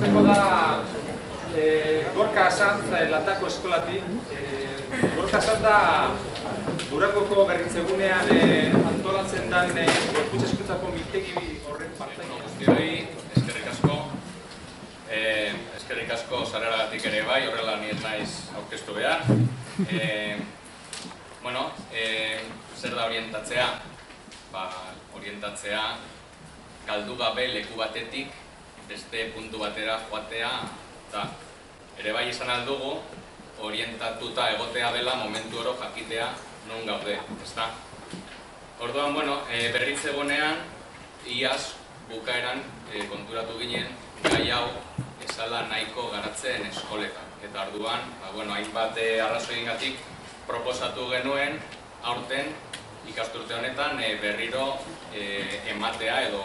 pasatuko da e, Gorka Asantz e, Latako eskolatik. E, Gorka Asantz da Durangoko berritzegunean e, antolatzen den e, gorputz eskuntzako miltegi horren partaia. Eskerrik asko. Eh, eskerrik asko zararagatik ere bai, horrela ni ez naiz aurkeztu behar. Eh, bueno, eh, zer da orientatzea? Ba, orientatzea galdu gabe leku batetik beste puntu batera joatea eta ere bai izan aldugu orientatuta egotea dela momentu oro jakitea non gaude, ezta? Orduan, bueno, e, berriz egonean, iaz bukaeran e, konturatu ginen gai hau esala nahiko garatzen eskoletan. Eta orduan, ba, bueno, hainbat e, arrazoiengatik proposatu genuen aurten ikasturte honetan e, berriro e, ematea edo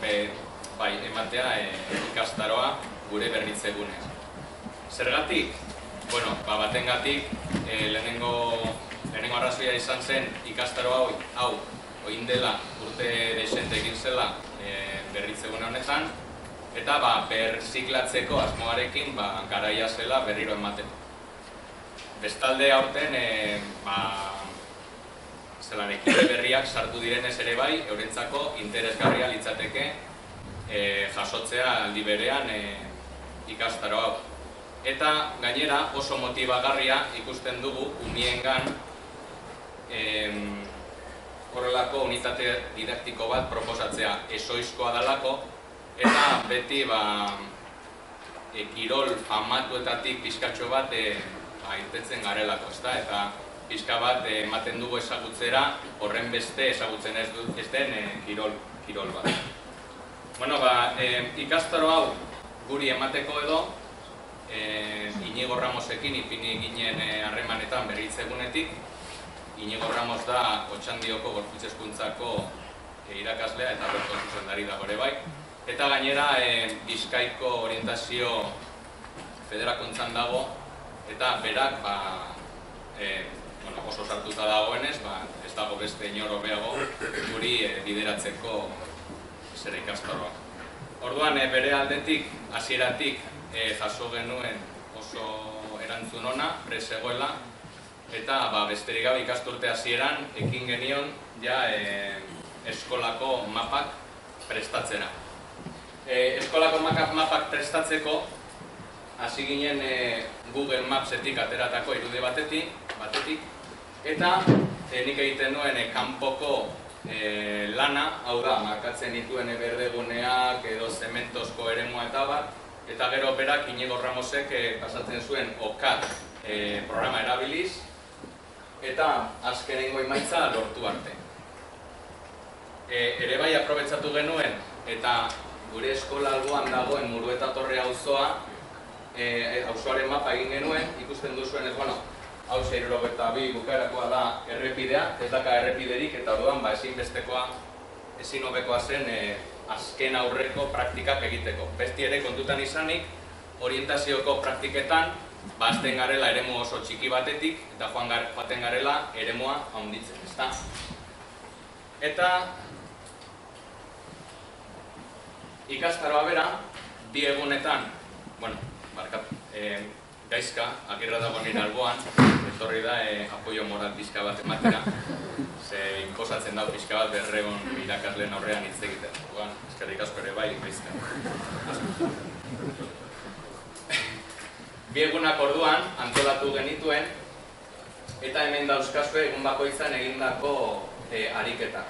be, bai, ematea e, ikastaroa gure berritzegunez. Zergatik? Bueno, ba, batengatik e, lehenengo, lehenengo arrazoia izan zen ikastaro hau, hau oin dela urte desente egin zela e, berritzegune honetan, eta ba, berziklatzeko asmoarekin ba, garaia zela berriro emateko. Bestalde aurten, e, ba, zelan berriak sartu direnez ere bai, eurentzako interesgarria litzateke e, jasotzea aldi berean e, ikastaro hau. Eta gainera oso motibagarria ikusten dugu umiengan em, horrelako unitate didaktiko bat proposatzea esoizkoa dalako eta beti ba, e, kirol famatuetatik pizkatxo bat e, ba, irtetzen garelako, ezta? Eta pizka bat ematen dugu ezagutzera horren beste ezagutzen ez, dut, ez den e, kirol, kirol bat. Bueno, ba, e, ikastaro hau guri emateko edo, e, Inigo Ramosekin ipini ginen harremanetan e, berritzegunetik. Inigo Ramos da Otxandioko gorputzeskuntzako e, irakaslea eta bertu zuzendari da gore bai. Eta gainera e, Bizkaiko orientazio federakuntzan dago eta berak ba, e, bueno, oso sartuta dagoenez, ba, ez dago beste inoro behago guri e, bideratzeko zer ikastaroa. Orduan, e, bere aldetik, hasieratik e, jaso genuen oso erantzun ona, presegoela, eta ba, besterik gabe ikasturte hasieran ekin genion ja e, eskolako mapak prestatzera. E, eskolako mapak, mapak prestatzeko hasi ginen e, Google Mapsetik ateratako irude batetik, batetik eta e, nik egiten nuen e, kanpoko e, lana, hau da, markatzen dituen eberdeguneak edo zementozko eremua eta bat, eta gero berak Inigo Ramosek e, pasatzen zuen OKAT e, programa erabiliz, eta azkenengo emaitza lortu arte. E, ere bai aprobetsatu genuen, eta gure eskola alboan dagoen murueta torre auzoa, e, auzoaren mapa egin genuen, ikusten duzuen ez, bueno, hau zeiruro eta bi bukaerakoa da errepidea, ez daka errepiderik eta orduan ba, ezin bestekoa, ezin hobekoa zen e, azken aurreko praktikak egiteko. Besti ere kontutan izanik, orientazioko praktiketan, bazten ba, garela eremu oso txiki batetik, eta joan gar, joaten garela eremua haunditzen, ezta? Eta ikastaroa bera, bi egunetan, bueno, barkat, eh, gaizka, agirra dago nire alboan, etorri da e, apoio moral pixka bat ematera, ze inposatzen dago pixka bat berregon irakasleen aurrean hitz egiten. Guan, eskerrik asko ere bai, gaizka. Biegunak orduan, antolatu genituen, eta hemen dauzkazue egun bakoitzan egindako e, ariketa.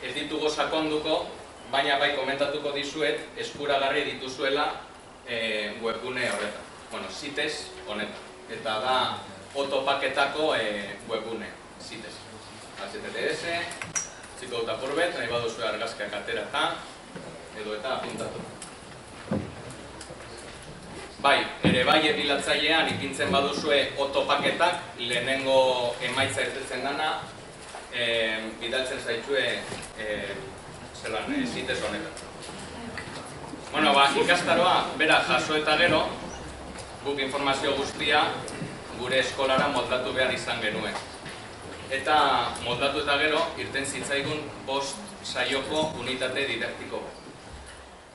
Ez ditugu sakonduko, baina bai komentatuko dizuet, eskuragarri dituzuela e, webgune horretan bueno, CITES honetan. Eta da otopaketako e, webune, CITES. HTTPS, txiko dut apurbet, nahi baduzu argazkiak atera eta edo eta apuntatu. Bai, ere bai ebilatzailean ipintzen baduzue otopaketak, lehenengo emaitza ertetzen dana, e, bidaltzen zaitue e, zelan, e, honetan. Bueno, ba, ikastaroa, bera, jaso eta gero, guk informazio guztia gure eskolara moldatu behar izan genuen. Eta moldatu eta gero, irten zitzaigun bost saioko unitate didaktiko.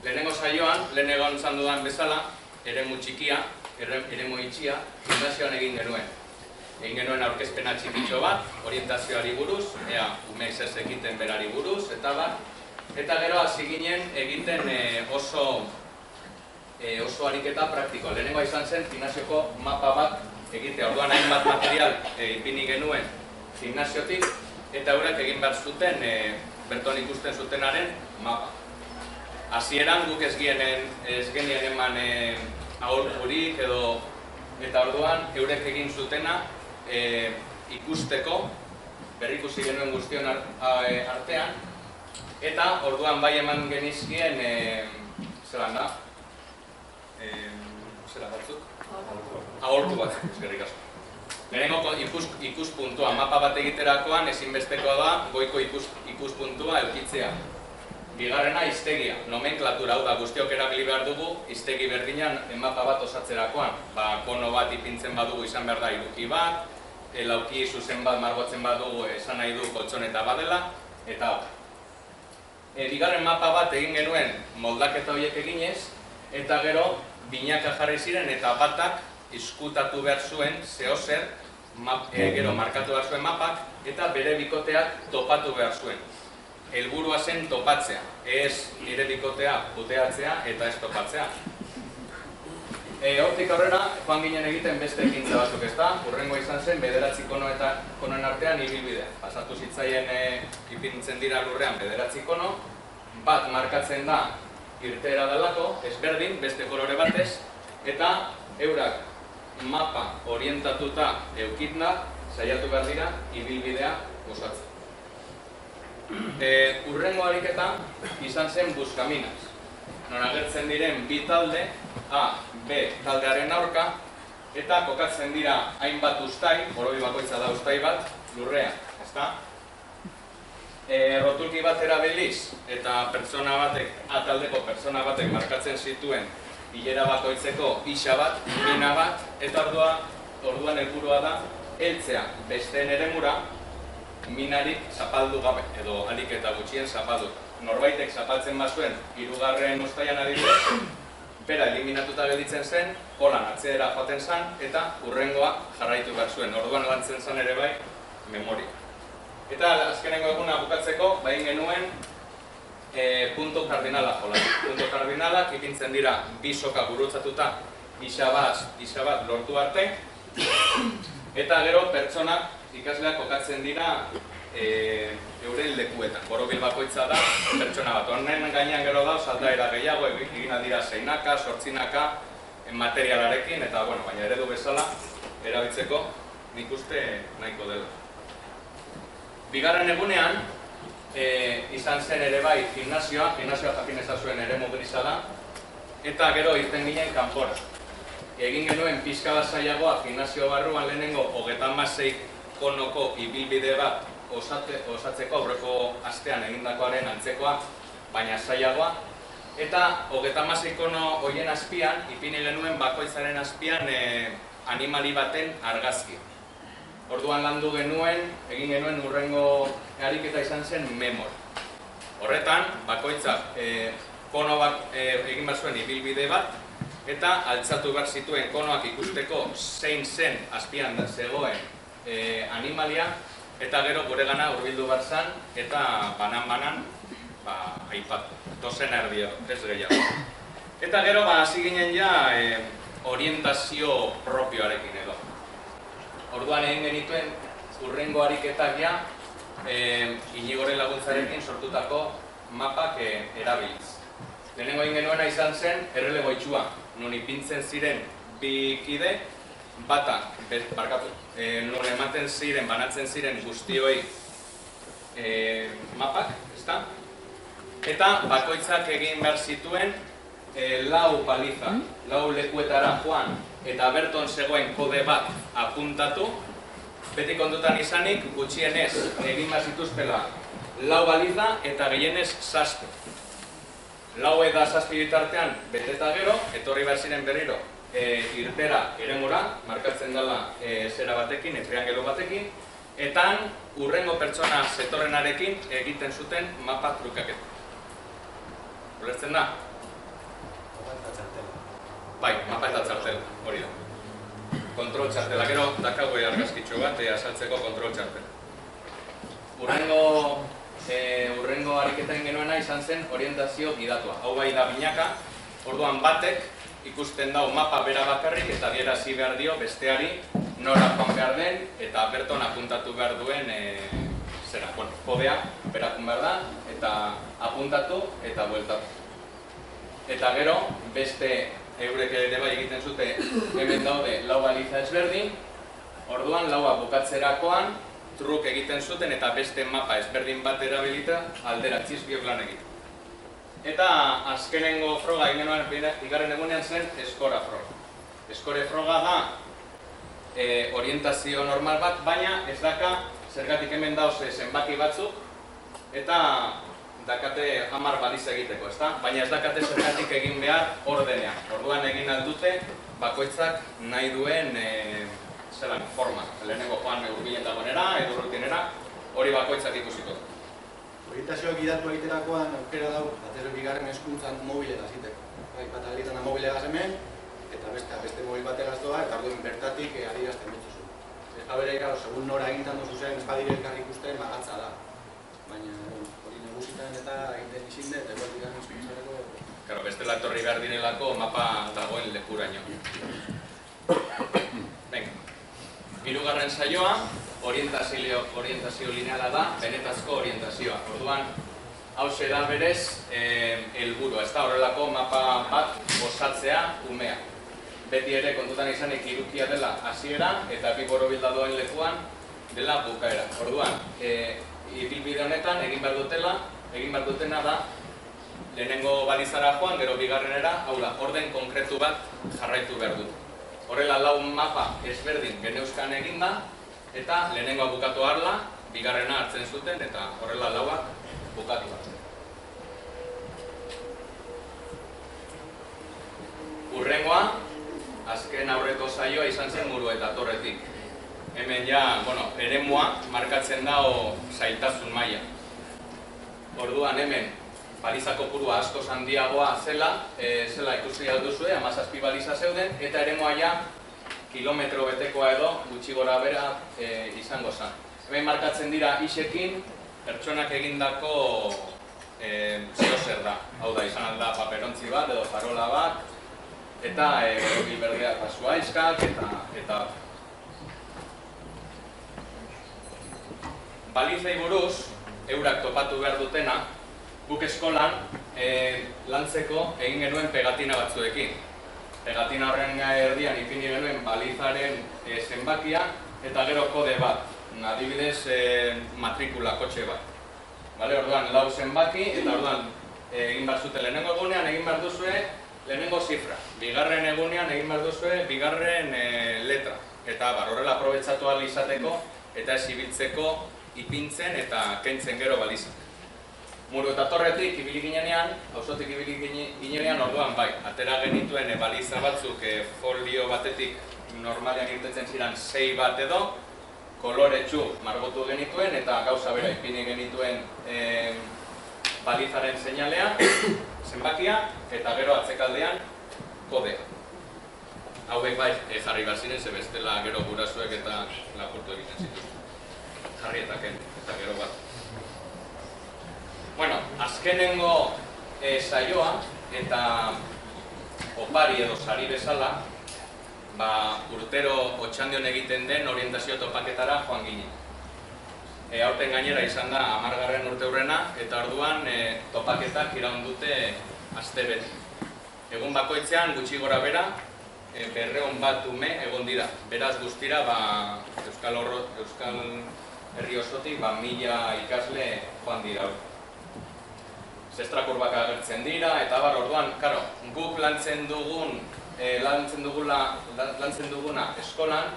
lehenengo saioan, lehen egon zan dudan bezala, eremu txikia, ere- eremu itxia, gimnasioan egin genuen. Egin genuen aurkezpena txikitxo bat, orientazioari buruz, ea umeek zer zekiten berari buruz, eta bat. Eta gero hasi ginen egiten eh, oso e, oso ariketa praktikoa. Lehenengoa izan zen gimnasioko mapa bat egitea. Orduan hainbat material e, ipini genuen gimnasiotik eta eurak egin behar zuten e, berton ikusten zutenaren mapa. Hasieran guk ez gienen ez genien eman e, aholkurik edo eta orduan eurek egin zutena e, ikusteko berrikusi genuen guztion e, artean eta orduan bai eman genizkien e, zelan da, eh, zera batzuk? Aholku bat, eskerrik asko. Lehenengo ikus, ikuspuntua, mapa bat egiterakoan ezinbestekoa da goiko ikus, ikuspuntua eukitzea. Bigarrena iztegia, nomenklatura hau da guztiok erabili behar dugu iztegi berdinan mapa bat osatzerakoan. Ba, kono bat ipintzen badugu izan behar da iruki bat, lauki zuzen bat margotzen badugu esan nahi du koltsoneta badela, eta hau. E, bigarren mapa bat egin genuen moldaketa horiek eginez, eta gero binaka jarri ziren eta batak izkutatu behar zuen zehozer, map, e, gero markatu behar zuen mapak, eta bere bikoteak topatu behar zuen. Helburua zen topatzea, ez nire bikotea puteatzea eta ez topatzea. E, hortik aurrera, joan ginen egiten beste ekintza batzuk ez da, urrengo izan zen bederatzi kono eta konoen artean ibilbidea. Pasatu zitzaien e, ipintzen dira lurrean bederatzi kono, bat markatzen da irteera delako, ezberdin, beste kolore batez, eta eurak mapa orientatuta eukitna, saiatu behar dira, ibilbidea osatzen. E, urrengo ariketa izan zen buskaminas. Non agertzen diren bi talde, A, B taldearen aurka, eta kokatzen dira hainbat ustai, borobi bakoitza da ustai bat, lurrean, ezta? E, rotulki bat erabiliz eta pertsona batek, A taldeko pertsona batek markatzen zituen bilera bakoitzeko isa bat, mina bat, eta ordua, orduan helburua da heltzea besteen eremura minarik zapaldu gabe, edo alik eta gutxien zapaldu. Norbaitek zapaltzen bazuen hirugarren ustaian adibidez, bera eliminatuta gelditzen zen, holan atzera joaten zen, eta urrengoa jarraitu behar zuen. Orduan lantzen zen ere bai, memoria. Eta azkenengo eguna bukatzeko, bain genuen e, punto kardinala jola. Punto kardinalak ipintzen dira bi soka gurutzatuta isa bat, isa bat lortu arte, eta gero pertsonak ikasleak kokatzen dira e, euren lekuetan. Borobil bakoitza da pertsona bat. Honen gainean gero da, saldaera gehiago, egin dira zeinaka, sortzinaka, materialarekin, eta bueno, baina eredu bezala erabiltzeko nik uste nahiko dela. Bigarren egunean, e, izan zen ere bai gimnasioa, gimnasioa jakin ezazuen ere grisa da, eta gero irten ginen kanpora. Egin genuen pizka bat zailagoa gimnasio barruan lehenengo hogeta masei konoko ibilbide bat osate, osatzeko aurreko astean egindakoaren antzekoa, baina zailagoa. Eta hogeta masei kono hoien azpian, ipini genuen bakoitzaren azpian e, animali baten argazki. Orduan landu genuen, egin genuen urrengo ariketa izan zen memor. Horretan, bakoitzak e, kono bat e, egin bat zuen ibilbide bat, eta altzatu behar zituen konoak ikusteko zein zen azpian da zegoen e, animalia, eta gero gure gana urbildu behar zen, eta banan-banan ba, aipatu. Dozen erdi edo, ez gehiago. Eta gero, ba, hasi ginen ja e, orientazio propioarekin edo. Orduan egin genituen urrengo ariketak ja e, inigoren laguntzarekin sortutako mapak e, erabiliz. Lehenengo egin genuena izan zen errelego itxua, non ipintzen ziren bi kide, bata, bet, barkatu, e, non ematen ziren, banatzen ziren guztioi e, mapak, ezta? Eta bakoitzak egin behar zituen e, lau paliza, lau lekuetara joan, eta berton zegoen kode bat apuntatu, beti kontutan izanik gutxienez egin behar zituzpela lau baliza eta gehienez zazpi. Lau eta zazpi bitartean beteta gero, etorri behar ziren berriro e, irtera eremura, markatzen dela e, zera batekin, e, triangelo batekin, eta urrengo pertsona zetorrenarekin egiten zuten mapa trukaketa. Ulertzen da? Kontrol txartela. Gero, dakago argazkitxo bat, e, azaltzeko kontrol txartela. Urrengo, e, urrengo ariketen genuena izan zen orientazio gidatua. Hau bai da binaka, orduan batek ikusten dau mapa bera bakarrik eta bierazi behar dio besteari nora joan behar den eta berton apuntatu behar duen e, zera, bueno, kodea berakun behar da eta apuntatu eta bueltatu. Eta gero, beste eurek ere bai egiten zute hemen daude lau baliza ezberdin, orduan laua bukatzerakoan truk egiten zuten eta beste mapa ezberdin bat erabilita alderantziz biok lan egiten. Eta azkenengo froga egin igarren egunean zen eskora froga. Eskore froga da e, orientazio normal bat, baina ez daka zergatik hemen dauz zenbaki batzuk eta dakate hamar baliz egiteko, ezta? Baina ez dakate zergatik egin behar ordenean. Orduan egin aldute bakoitzak nahi duen e, zelan forma. Lehenengo joan urbilen dagoenera, edo rutinera, hori bakoitzak ikusiko. Orientazioak gidatu egiterakoan aukera dau, batez bigarren eskuntzan mobilela ziteko. Bai, bat alditan mobilegaz hemen, eta beste, beste mobil bategaz doa, eta orduen bertatik eh, adirazten dut zu. Ez da bere, segun nora egintan duzu zen, ez badire elkarri ikusten, magatza da. Baina, hori negusitan eta egiten izin dut, eta bigarren eskuntzareko... Claro, beste etorri behar direlako mapa dagoen lekuraino. Hirugarren saioa, orientazio, orientazio lineala da, benetazko orientazioa. Orduan, hau da berez, eh, helburua, ez da horrelako mapa bat osatzea umea. Beti ere kontutan izanik irukia dela hasiera eta bi borobilda doen lekuan dela bukaera. Orduan, eh, ibilbide honetan egin behar dutela, egin behar dutena da lehenengo balizara joan, gero bigarrenera, hau da, orden konkretu bat jarraitu behar dut horrela lau mapa ezberdin geneuzkan eginda, eta lehenengoa bukatu harla, bigarrena hartzen zuten, eta horrela lauak bukatu hartzen. Urrengoa, azken aurreko saioa izan zen muru eta torretik. Hemen ja, bueno, eremua markatzen dago zaitasun maila. Orduan hemen baliza kopurua asko handiagoa zela, e, zela ikusi alduzue, amazazpi baliza zeuden, eta ere ja kilometro betekoa edo gutxi gora bera e, izango zen. Hemen markatzen dira isekin, pertsonak egindako e, zer da. Hau da, izan alda paperontzi bat edo farola bat, eta e, bilberdeak pasua izkak, eta, eta Balizei buruz, eurak topatu behar dutena, guk eskolan e, lantzeko egin genuen pegatina batzuekin. Pegatina horren erdian ipini genuen balizaren e, zenbakia eta gero kode bat, adibidez e, matrikula kotxe bat. Bale, orduan lau zenbaki eta orduan egin behar zute lehenengo egunean egin behar duzue lehenengo zifra. Bigarren egunean egin behar duzue bigarren e, letra. Eta bar, horrela aprobetsatu izateko eta ez ibiltzeko ipintzen eta kentzen gero balizak. Muru eta torretik ibili ginenean, auzotik ibili ginenean orduan bai, atera genituen baliza batzuk e, folio batetik normalean irtetzen ziren sei bat edo, kolore txu margotu genituen eta gauza bera ipini genituen e, balizaren seinalea, zenbakia eta gero atzekaldean kodea. Hauek bai e, jarri bat ziren, ze bestela gero gurasuek eta lapurtu egiten zituen. Jarri eta ken, eta gero bat. Bueno, azkenengo e, saioa eta opari edo sari bezala, ba, urtero otxandion egiten den orientazio topaketara joan ginen. E, aurten gainera izan da amargarren urte hurrena, eta orduan e, topaketak iraun dute azte beti. Egun bakoitzean gutxi gora bera, e, berreon bat ume egon dira. Beraz guztira, ba, Euskal, Horro, Euskal Herri osotik, ba, mila ikasle joan dira zestrakurbak agertzen dira, eta bar, orduan, karo, guk lantzen dugun, e, lantzen, dugula, lantzen duguna eskolan,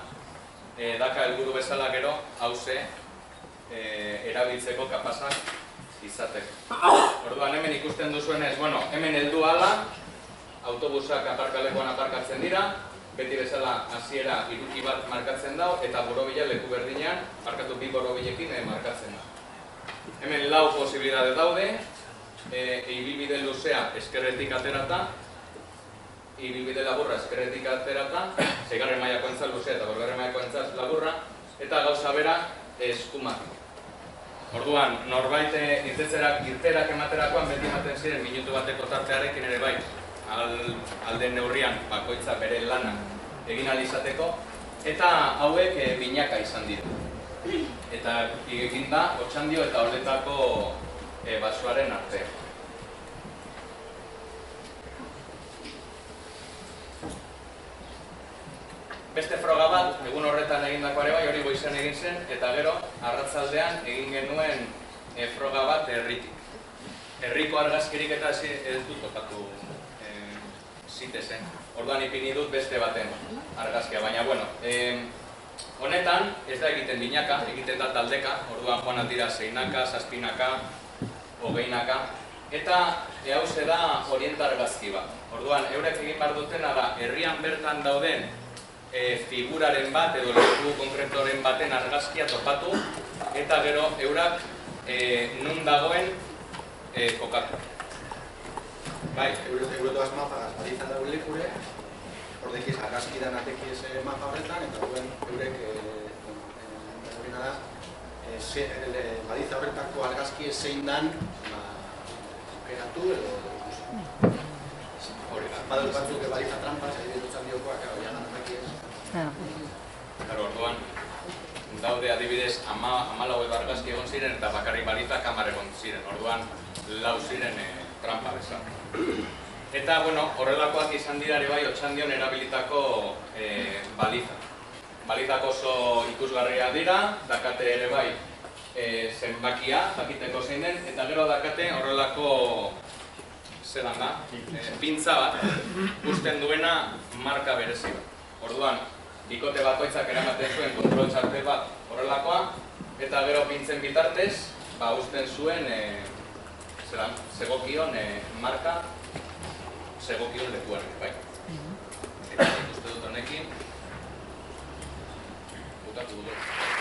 e, daka helburu bezala gero, hause, e, erabiltzeko kapazak izateko. Orduan, hemen ikusten duzuenez, bueno, hemen heldu ala, autobusak aparkalekoan aparkatzen dira, beti bezala hasiera iruki bat markatzen dago, eta borobila leku berdinean, markatu bi borobilekin markatzen da. Hemen lau posibilidade daude, e, ibilbide luzea eskerretik aterata, ibilbide laburra eskerretik aterata, zeigarren mailako entzat luzea eta borgarren mailako entzat laburra, eta gauza bera eskumatik. Orduan, norbait eh, irtetzerak, irterak ematerakoan beti ematen ziren minutu bateko tartearekin ere bai, al, alde neurrian bakoitza bere lana egin ahal izateko, eta hauek e, binaka izan dira. Eta egin da, otxandio eta horretako e, basoaren artean. Beste froga bat, egun horretan egindako ere bai, hori goizen egin zen, eta gero, arratzaldean egin genuen e, froga bat herritik. Herriko argazkirik eta ez, ez dut topatu zitezen. Orduan ipini dut beste baten argazkia, baina bueno, e, honetan ez da egiten binaka, egiten da taldeka, orduan joan dira zeinaka, zazpinaka, hogeinaka, eta e, hau da orientar argazki bat. Orduan, eurek egin behar dutena da, herrian bertan dauden e, figuraren bat edo leku konkretoren baten argazkia topatu eta gero eurak e, nun dagoen e, kokatu. Bai, eurotoaz mapagaz, baditzen dagoen lekure, horrekiz argazki dan atekiz mapa horretan, eta duen eurek hori da, badiza horretako argazki zein dan, ba, aukeratu edo hori batzuk badiza trampas, egin dutzen diokoak, hori agan Claro, orduan, daude adibidez ama, ama lau egon ziren eta bakarrik baliza kamar egon ziren. Orduan, lau ziren trampa bezala. Eta, bueno, horrelakoak izan dira ere bai otxandion erabilitako e, baliza. Balizak oso ikusgarria dira, dakate ere bai e, zenbakia, jakiteko zein den, eta gero dakate horrelako zelan da, e, pintza bat, usten duena marka berezi bat. Orduan, bikote bakoitzak eramaten zuen kontrol txarte bat horrelakoa, eta gero pintzen bitartez, ba, usten zuen e, zelan, segokion e, marka, segokion lekuan, bai. Eta ikuste dut honekin, bukatu dut.